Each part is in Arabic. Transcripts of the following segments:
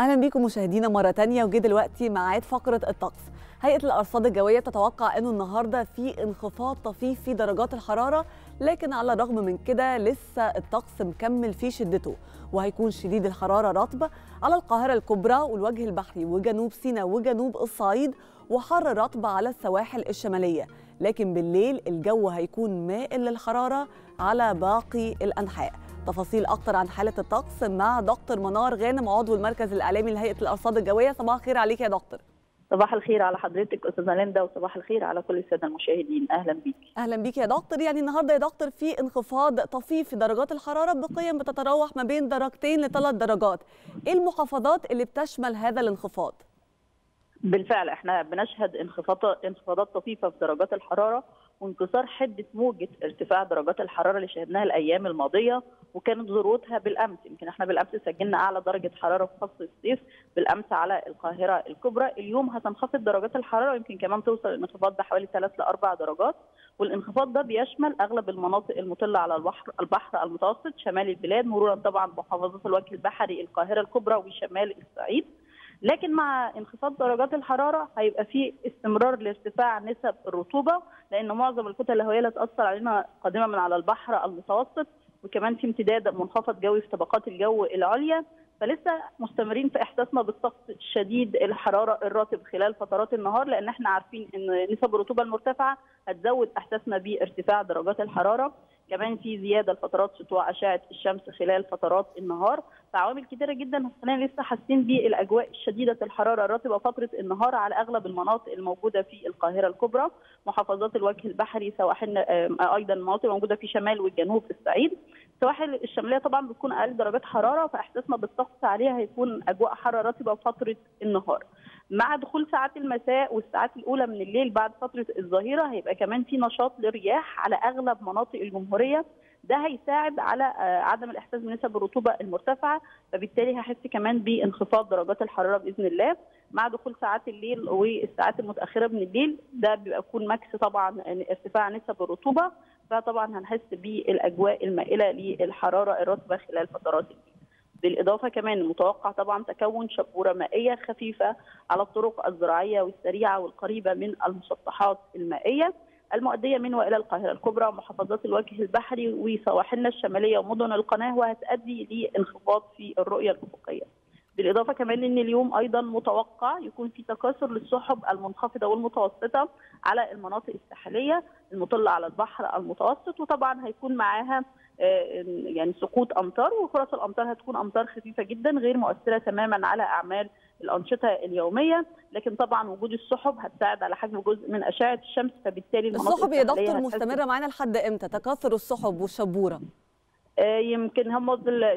أهلا بيكم مشاهدينا مرة تانية وجه دلوقتي ميعاد فقرة الطقس. هيئة الأرصاد الجوية تتوقع إنه النهارده في انخفاض طفيف في درجات الحرارة لكن على الرغم من كده لسه الطقس مكمل في شدته وهيكون شديد الحرارة رطب على القاهرة الكبرى والوجه البحري وجنوب سيناء وجنوب الصعيد وحر رطب على السواحل الشمالية. لكن بالليل الجو هيكون مائل للحرارة على باقي الأنحاء. تفاصيل أكتر عن حالة الطقس مع دكتور منار غانم عضو المركز الإعلامي لهيئة الأرصاد الجوية. صباح الخير عليك يا دكتور. صباح الخير على حضرتك أستاذة ليندا وصباح الخير على كل السادة المشاهدين. أهلا بيك. أهلا بيك يا دكتور. يعني النهارده يا دكتور في انخفاض طفيف في درجات الحرارة بقيم بتتراوح ما بين درجتين لثلاث درجات. إيه المحافظات اللي بتشمل هذا الانخفاض؟ بالفعل إحنا بنشهد انخفاضات انخفاضات طفيفة في درجات الحرارة وانكسار حدة موجة ارتفاع درجات الحرارة اللي شهدناها الأيام الماضية وكانت ذروتها بالأمس. يمكن إحنا بالأمس سجلنا أعلى درجة حرارة في فصل الصيف بالأمس على القاهرة الكبرى. اليوم هتنخفض درجات الحرارة ويمكن كمان توصل الانخفاض ده حوالي 3 ل 4 درجات. والانخفاض ده بيشمل أغلب المناطق المطلة على البحر البحر المتوسط شمال البلاد مرورا طبعا بمحافظات الوجه البحري القاهرة الكبرى وشمال الصعيد. لكن مع انخفاض درجات الحرارة هيبقى في استمرار لارتفاع نسب الرطوبة لأن معظم الكتل الهوائيه اللي هتاثر علينا قادمة من على البحر المتوسط وكمان في امتداد منخفض جوي في طبقات الجو العليا فلسه مستمرين في إحساسنا بالطقس شديد الحرارة الراتب خلال فترات النهار لأن إحنا عارفين إن نسب الرطوبة المرتفعة هتزود إحساسنا بارتفاع درجات الحرارة. كمان في زيادة لفترات سطوع أشعة الشمس خلال فترات النهار. فعوامل كتيرة جدا هتخلينا لسه حاسين بالاجواء الشديدة الحرارة الراتبه فترة النهار على أغلب المناطق الموجودة في القاهرة الكبرى محافظات الوجه البحري سواحل أيضا مناطق موجودة في شمال والجنوب الصعيد. السواحل الشمالية طبعا بتكون أقل درجات حرارة فإحساسنا بالطقس عليها هيكون أجواء حاره رطبة فترة النهار. مع دخول ساعات المساء والساعات الأولى من الليل بعد فترة الظهيرة هيبقى كمان في نشاط للرياح على أغلب مناطق الجمهورية. ده هيساعد على عدم الإحساس بنسب الرطوبة المرتفعة فبالتالي هحس كمان بانخفاض درجات الحرارة بإذن الله مع دخول ساعات الليل والساعات المتأخرة من الليل ده بيكون ماكس طبعا ارتفاع نسب الرطوبة فطبعا هنحس بالأجواء المائلة للحرارة الرطبة خلال فترات الليل. بالإضافة كمان المتوقع طبعا تكون شبورة مائية خفيفة على الطرق الزراعية والسريعة والقريبة من المسطحات المائية المؤدية من وإلى القاهرة الكبرى محافظات الوجه البحري وسواحلنا الشمالية ومدن القناة وهتؤدي لانخفاض في الرؤية الأفقية. بالإضافة كمان إن اليوم أيضا متوقع يكون في تكاثر للسحب المنخفضة والمتوسطة على المناطق الساحلية المطلة على البحر المتوسط وطبعا هيكون معاها يعني سقوط أمطار وفرص الأمطار هتكون أمطار خفيفة جدا غير مؤثرة تماما على أعمال الأنشطة اليومية لكن طبعا وجود السحب هتساعد على حجم جزء من أشعة الشمس فبالتالي السحب يا دكتور مستمرة معانا لحد إمتى؟ تكاثر السحب والشبورة. يمكن هم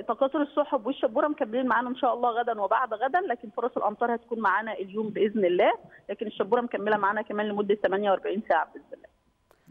تكاثر السحب والشبورة مكملين معانا إن شاء الله غدا وبعد غدا لكن فرص الأمطار هتكون معانا اليوم بإذن الله لكن الشبورة مكملة معانا كمان لمدة 48 ساعة بإذن الله.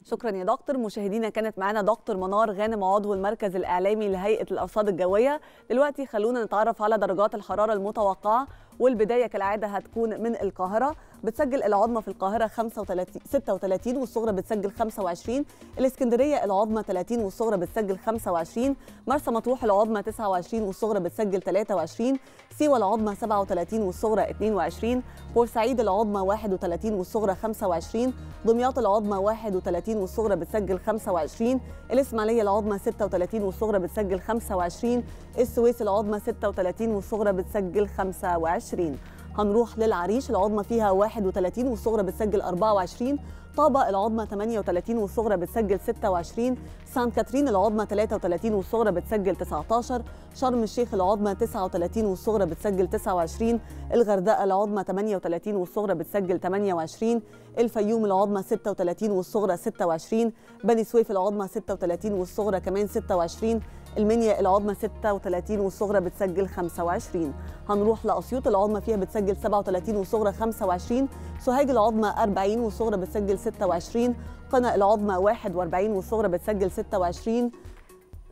شكرا يا دكتور. مشاهدينا كانت معانا دكتور منار غانم عضو المركز الإعلامي لهيئة الأرصاد الجوية. دلوقتي خلونا نتعرف على درجات الحرارة المتوقعة والبداية كالعادة هتكون من القاهرة. بتسجل العظمى في القاهرة 35 36 والصغرى بتسجل 25 الإسكندرية العظمى 30 والصغرى بتسجل 25 مرسى مطروح العظمى 29 والصغرى بتسجل 23 سيوة العظمى 37 والصغرى 22 بورسعيد العظمى 31 والصغرى 25 دمياط العظمى 31 والصغرى بتسجل 25 الإسماعيلية العظمى 36 والصغرى بتسجل 25 السويس العظمى 36 والصغرى بتسجل 25 هنروح للعريش العظمى فيها 31 والصغرى بتسجل 24 طابة العظمى 38 والصغرى بتسجل 26 سان كاترين العظمى 33 والصغرى بتسجل 19 شرم الشيخ العظمى 39 والصغرى بتسجل 29 الغردقة العظمى 38 والصغرى بتسجل 28 الفيوم العظمى 36 والصغرى 26 بني سويف العظمى 36 والصغرى كمان 26 المنيا العظمى 36 والصغرى بتسجل 25 هنروح لأسيوط العظمى فيها بتسجل 37 والصغرى 25 سوهاج العظمى 40 والصغرى بتسجل 26 قنا العظمى 41 والصغرى بتسجل 26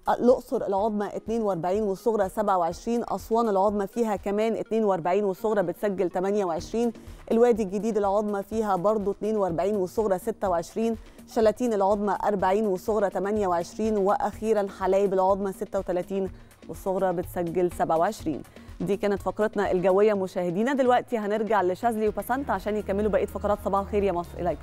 الأقصر العظمى 42 والصغرى 27 أسوان العظمى فيها كمان 42 والصغرى بتسجل 28 الوادي الجديد العظمى فيها برضو 42 والصغرى 26 شلاتين العظمى 40 والصغرى 28 وأخيرا حلايب العظمى 36 والصغرى بتسجل 27 دي كانت فقرتنا الجوية مشاهدينا دلوقتي هنرجع لشاذلي وبسنت عشان يكملوا بقية فقرات صباح الخير. يا مصر إليكم.